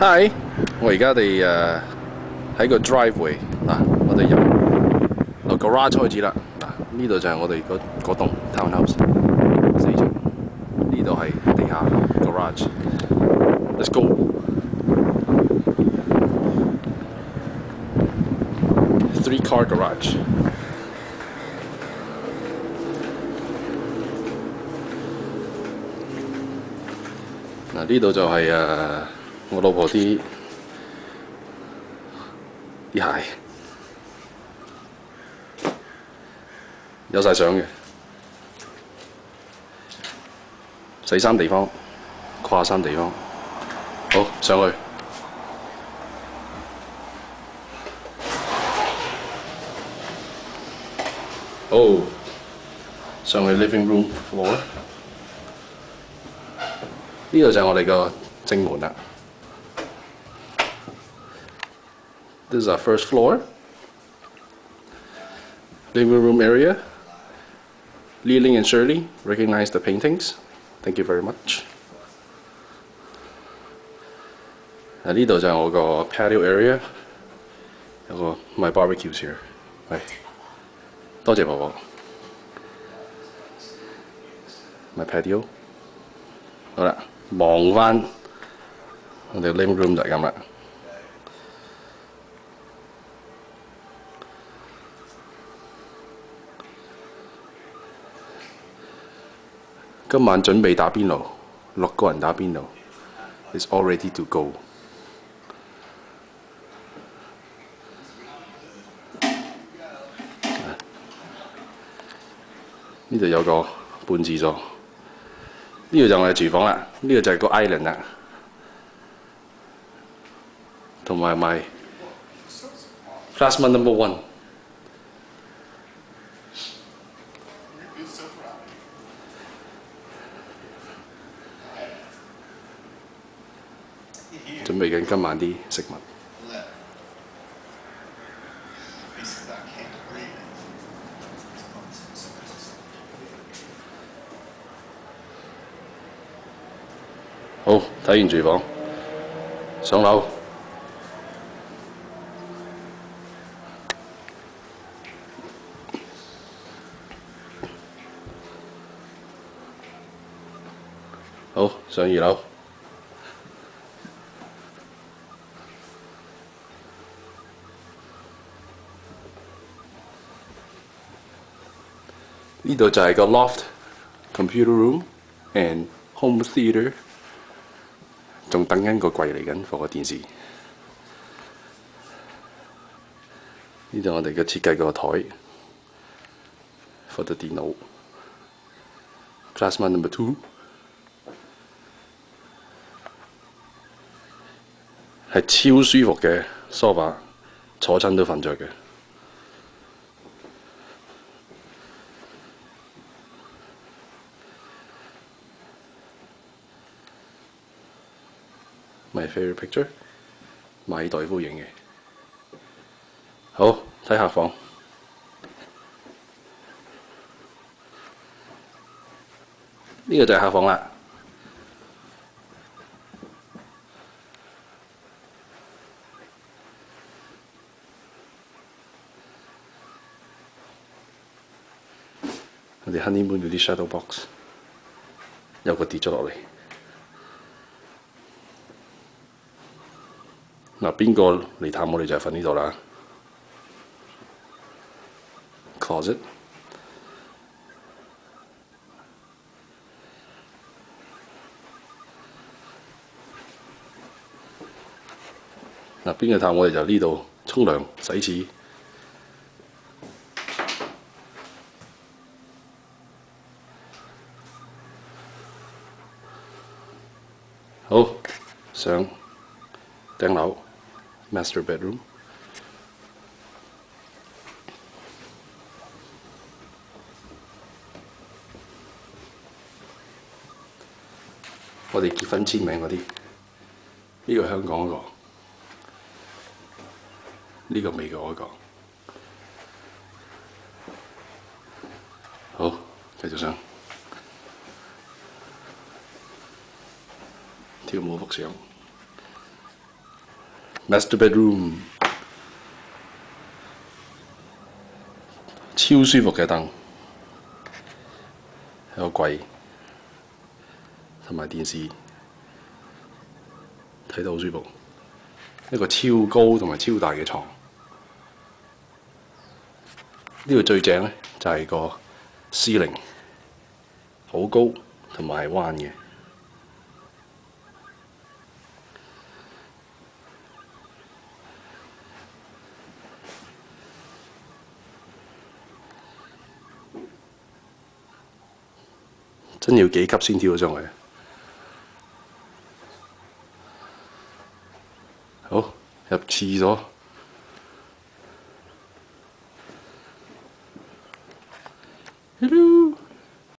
Hi，我而家哋誒喺個 driveway 嗱，我哋由個 garage 開始啦。嗱，呢度就係我哋嗰嗰棟 townhouse 四層，呢度係地下 garage。Let's go。Three car garage。嗱，呢度就係、誒、我老婆啲啲鞋，有晒相嘅。洗衫地方、掛衫地方，好上去。哦，上去 living room floor。呢度就係我哋個正門啦。This is our first floor. Living room area. Li-Ling and Shirley recognize the paintings. Thank you very much. 啊，呢度就系我个 patio area，有个 my barbecues here。系，多谢婆婆。my patio。好啦，望翻我哋 living room 就系咁啦。 今晚準備打邊爐，六個人打邊爐，is all ready to go。呢度有個半自助，呢度就我哋廚房啦，呢個就係個 island 啦，同埋 my classmate number one。準備緊今晚啲食物。好，睇完廚房，上樓。好，上二樓。呢度就係個 loft、computer room and home theater，仲等緊個櫃嚟緊放個電視。呢度我哋嘅設計個台放咗電腦。Classman number two 係超舒服嘅 sofa，坐親都瞓着嘅。My favorite picture，馬爾代夫影嘅。好，睇客房。呢個就係客房啦。我哋 honeymoon 嗰啲 shadow box 有個跌咗落嚟。嗱，邊個嚟探我哋就係瞓呢度啦。closet。嗱，邊個探我哋就呢度沖涼洗廁。好，上頂樓。Master bedroom。我哋結婚簽名嗰啲，呢個香港嗰個，呢個美國嗰個。好，繼續上。跳舞幅相。Master bedroom，超舒服嘅凳，有櫃同埋電視，睇到好舒服。一個超高同埋超大嘅床。呢度最正咧就係個司靈，好高同埋彎嘅。真要幾級先跳得上去？好，入廁所。